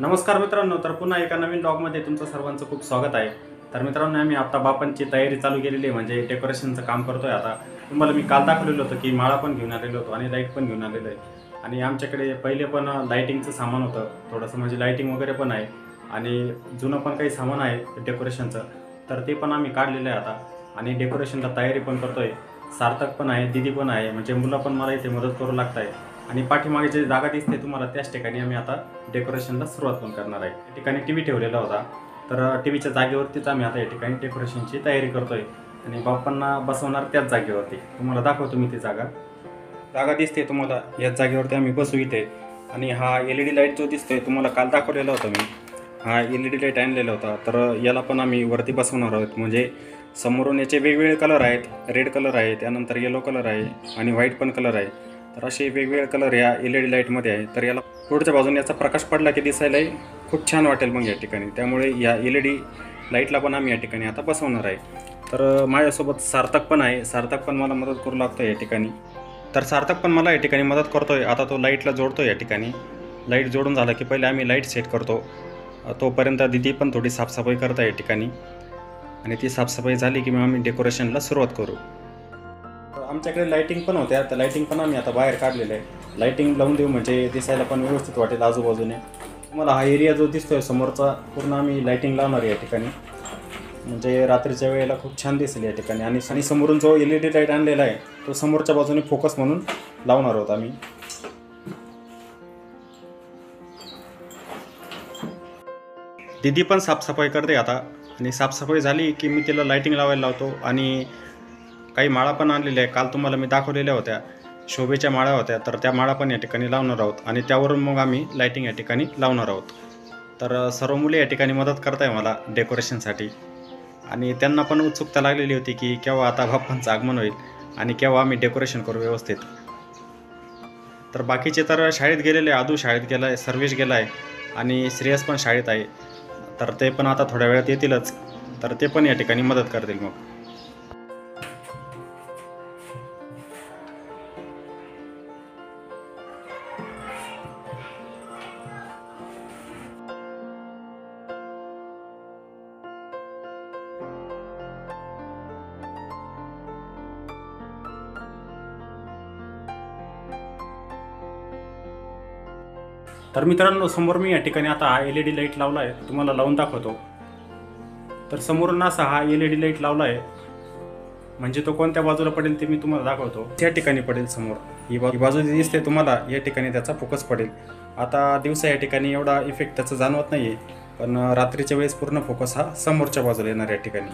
नमस्कार मित्रांनो तर पुन्हा एका नवीन ब्लॉगमध्ये तुमचं सर्वांचं खूप स्वागत आहे. तर मित्रांनो आम्ही आता बापांची तयारी चालू केलेली आहे म्हणजे डेकोरेशनचं काम करतोय आता. तुम्हाला मी काल दाखवलेलं होतं की माळा पण घेऊन आलेलो होतो आणि लाइट पण घेऊन आलेलो आहे. आणि आमच्याकडे पहिले पण लाईटिंगचं सामान होतं थोडंसं म्हणजे लाईटिंग वगैरे पण आहे. आणि जुनं पण काही सामान आहे डेकोरेशनचं तर ते पण आम्ही काढलेलं आहे आता. आणि डेकोरेशनला तयारी पण करतोय. सार्थक पण आहे दिदी पण आहे म्हणजे मुलं पण मला इथे मदत करू लागत आहे आणि पाठीमागे जे जागा दिसते तुम्हाला त्याच ठिकाणी आम्ही आता डेकोरेशनला सुरुवात पण करणार आहे. या ठिकाणी टी व्ही ठेवलेला होता. तर टी व्हीच्या जागेवरतीच आम्ही आता या ठिकाणी डेकोरेशनची तयारी करतोय. आणि बाप्पांना बसवणार त्याच जागेवरती. तुम्हाला दाखवतो मी ती जागा. जागा दिसते तुम्हाला याच जागेवरती आम्ही बसू इथे. आणि हा एल ई डी लाइट जो दिसतोय तुम्हाला काल दाखवलेला होता मी. हा एल ई डी लाइट आणलेला होता. तर याला पण आम्ही वरती बसवणार आहोत. म्हणजे समोरून याचे वेगवेगळे कलर आहेत. रेड कलर आहे त्यानंतर येलो कलर आहे आणि व्हाईट पण कलर आहे. तर असे वेगवेगळे कलर या एल ई डी लाईटमध्ये आहे. तर याला पुढच्या बाजूने याचा प्रकाश पडला की दिसायलाही खूप छान वाटेल मग या ठिकाणी. त्यामुळे या एल ई डी लाईटला पण आम्ही या ठिकाणी आता बसवणार आहे. तर माझ्यासोबत सार्थक पण आहे. सार्थक पण मला मदत करू लागतो या ठिकाणी. तर सार्थक पण मला या ठिकाणी मदत करतो आहे आता तो लाईटला जोडतो या ठिकाणी. लाइट जोडून झाला की पहिले आम्ही लाइट सेट करतो. तोपर्यंत दिदी पण थोडी साफसफाई करता या ठिकाणी. आणि ती साफसफाई झाली की मग आम्ही डेकोरेशनला सुरुवात करू. आमच्याकडे लाईटिंग पण होत्या. तर लाईटिंग पण आम्ही आता बाहेर काढलेलं आहे. लाईटिंग लावून देऊ म्हणजे दिसायला पण व्यवस्थित वाटेल आजूबाजूने. तुम्हाला हा एरिया जो दिसतोय समोरचा पूर्ण आम्ही लाईटिंग लावणार आहे या ठिकाणी. म्हणजे रात्रीच्या वेळेला खूप छान दिसेल या ठिकाणी. आणि आणि समोरून जो एल ई डी लाइट आणलेला आहे तो समोरच्या बाजूने फोकस म्हणून लावणार आहोत आम्ही. दिदी पण साफसफाई करते आता. आणि साफसफाई झाली की मी तिला लाईटिंग लावायला लावतो. आणि काही माळा पण आणलेल्या आहे काल तुम्हाला मी दाखवलेल्या होत्या. शोभेच्या माळा होत्या. तर त्या माळा पण या ठिकाणी लावणार आहोत. आणि त्यावरून मग आम्ही लाईटिंग या ठिकाणी लावणार आहोत. तर सर्व मुले या ठिकाणी मदत करत आहे मला डेकोरेशनसाठी आणि त्यांना पण उत्सुकता लागलेली होती की केव्हा आता बाप्पांचं आगमन होईल आणि केव्हा आम्ही डेकोरेशन करू व्यवस्थित. तर बाकीचे तर शाळेत गेलेले आहे. आदू शाळेत गेला आहे सर्वेश गेला आहे आणि श्रेयस पण शाळेत आहे. तर ते पण आता थोड्या वेळात येतीलच. तर ते पण या ठिकाणी मदत करतील मग. तर मित्रांनो समोर मी या ठिकाणी आता हा एल ई डी लाइट लावला आहे तुम्हाला लावून दाखवतो. तर समोरून असा हा एल ई डी लाइट लावला आहे म्हणजे तो कोणत्या बाजूला पडेल ते मी तुम्हाला दाखवतो. त्या ठिकाणी पडेल समोर. ही बाजू बाजू जी दिसते तुम्हाला या ठिकाणी त्याचा फोकस पडेल. आता दिवसा या ठिकाणी एवढा इफेक्ट त्याचा जाणवत नाही आहे पण रात्रीच्या वेळेस पूर्ण फोकस हा समोरच्या बाजूला येणार या ठिकाणी.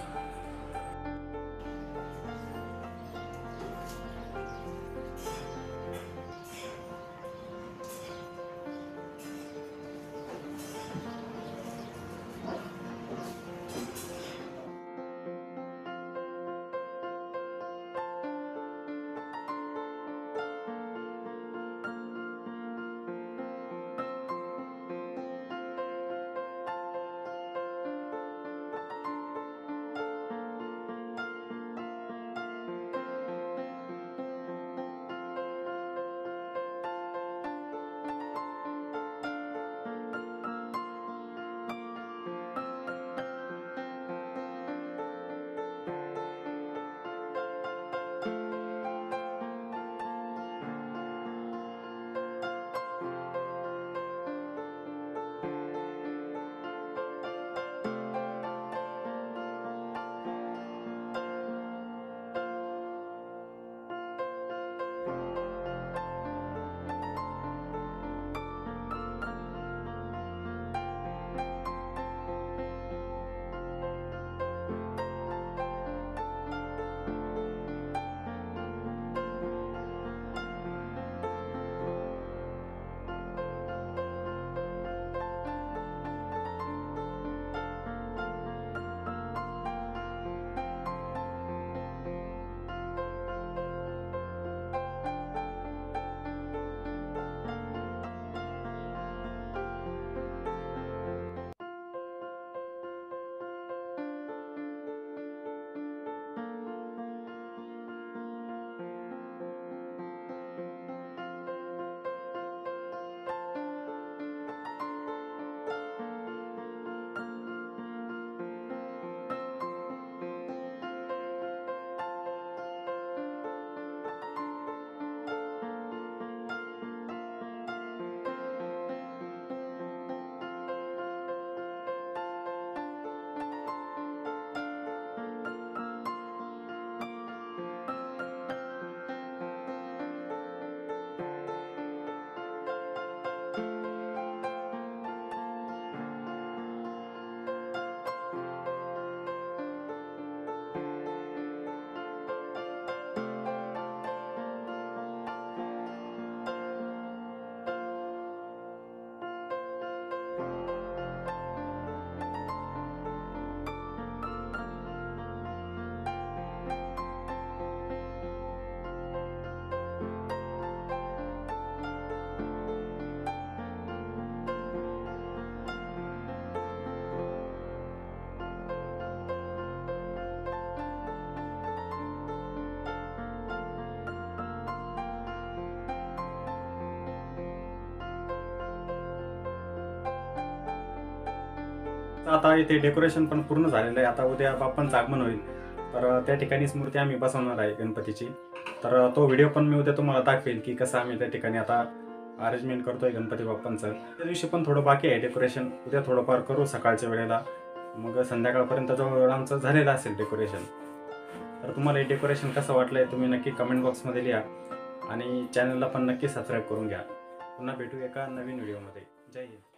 आता इथे डेकोरेशन पण पूर्ण झालेलं आहे. आता उद्या बाप्पांचं आगमन होईल. तर त्या ठिकाणीच मूर्ती आम्ही बसवणार आहे गणपतीची. तर तो व्हिडिओ पण मी उद्या तुम्हाला दाखवेल की कसं आम्ही त्या ठिकाणी आता अरेंजमेंट करतोय गणपती बाप्पांचं. त्या दिवशी पण थोडं बाकी आहे डेकोरेशन उद्या थोडंफार करू सकाळच्या वेळेला. मग संध्याकाळपर्यंत जवळ आमचं झालेलं असेल डेकोरेशन तर तुम्हाला हे डेकोरेशन कसं वाटलंय तुम्ही नक्की कमेंट बॉक्समध्ये लिहा. आणि चॅनलला पण नक्की सबस्क्राईब करून घ्या. पुन्हा भेटू एका नवीन व्हिडिओमध्ये जय हिंद.